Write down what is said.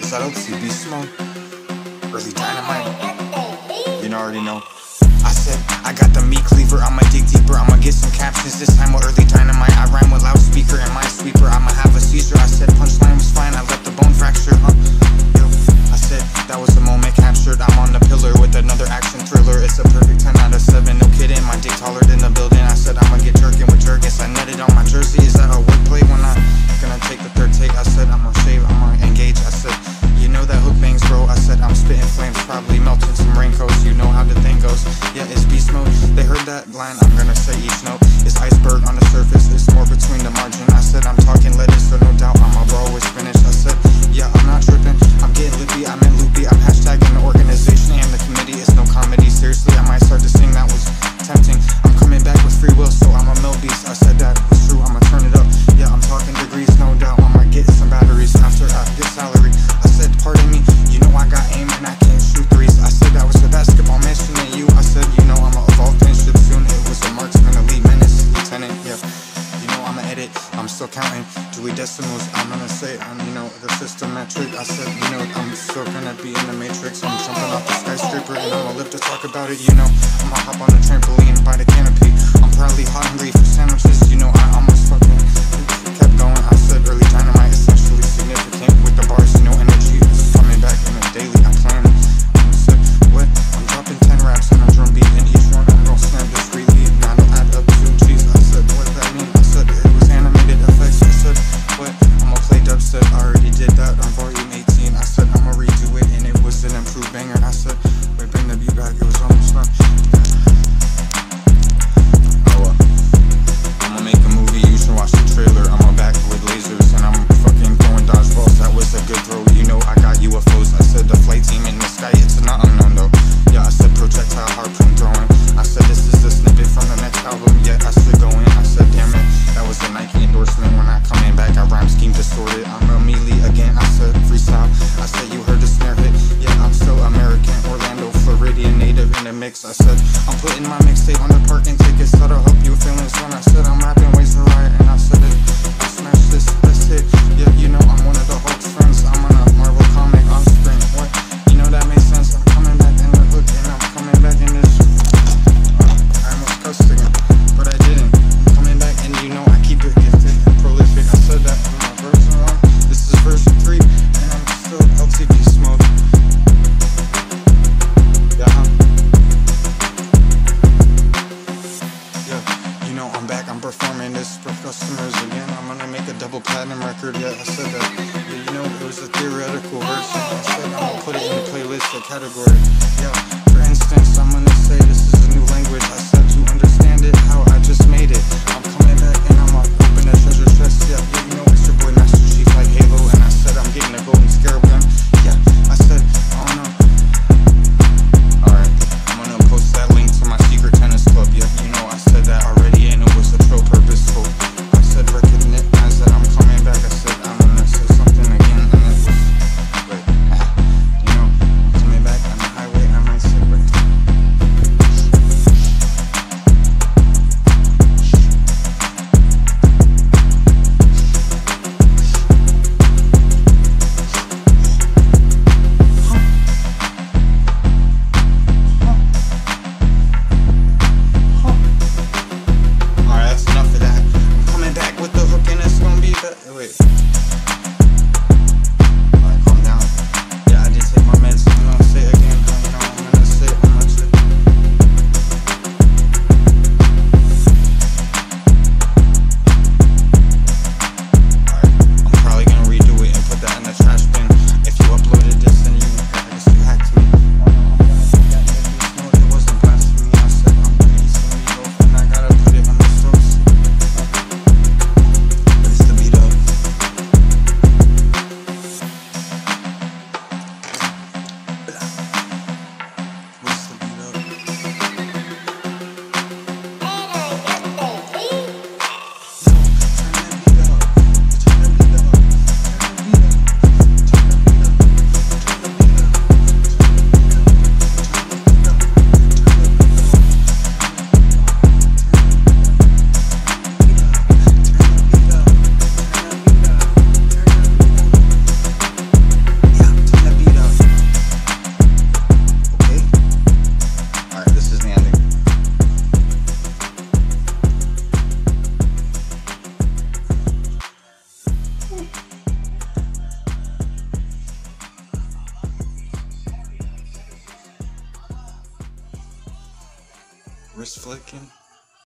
Is I don't see B Smoke, Erlee Dynamite. You already know. I said, I got the meat cleaver, I'ma dig deeper, I'ma get some captions this time with Erlee Dynamite. I rhyme with loudspeaker and my sweeper, I'ma have a seizure. I said, punchline was fine, I let the bone fry. that line, I'm gonna say each note. It's iceberg on the still counting. Dewey decimals, I'm gonna say I'm, you know, the system metric. I said, you know, I'm still gonna be in the matrix. I'm jumping off the skyscraper and I'ma live to talk about it, you know. I'ma hop on a trampoline by the canopy. I'm probably hungry for sandwiches, you know. mix. I said, I'm putting my mixtape on the parking tickets. So I hope you feeling when I said I'm rapping ways to cool I'ma put it in the playlist and category. Yeah. Wrist flicking.